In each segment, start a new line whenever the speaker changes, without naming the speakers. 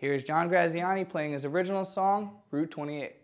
Here's John Graziani playing his original song, Route 28.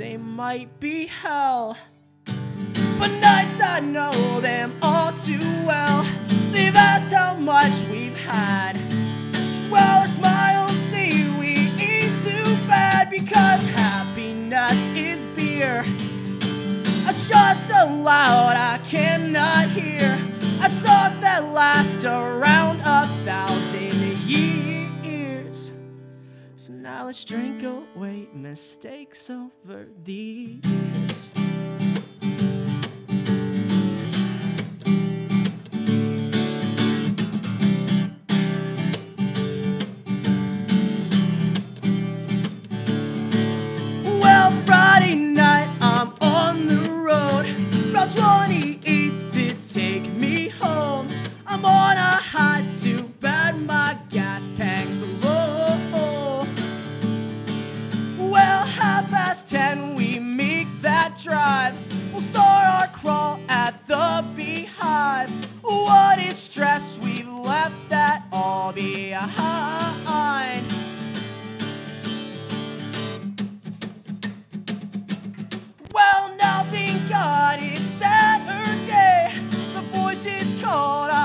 They might be hell. But nights I know them all too well. They've asked how much we've had. Well, our smiles say we ain't too bad because happiness is beer. A shot so loud I cannot hear. A talk that lasts around let's drink away mistakes over the years.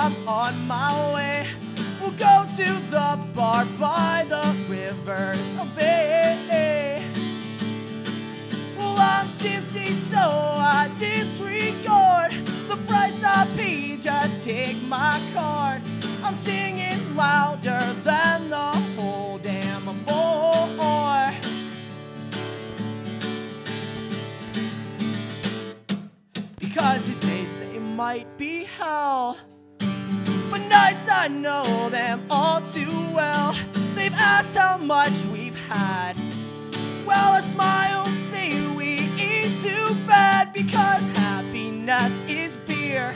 I'm on my way. We'll go to the bar by the rivers Bay. Well, I'm tipsy, so I disregard the price I pay. Just take my card. I'm singing louder than the whole damn bar. because the days they might be hell. But nights I know them all too well. They've asked how much we've had. Well, our smile say we eat too bad because happiness is beer.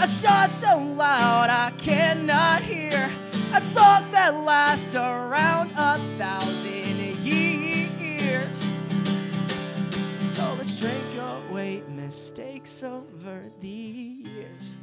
A shot so loud I cannot hear. A talk that lasts around a thousand years. So let's drink away mistakes over the years.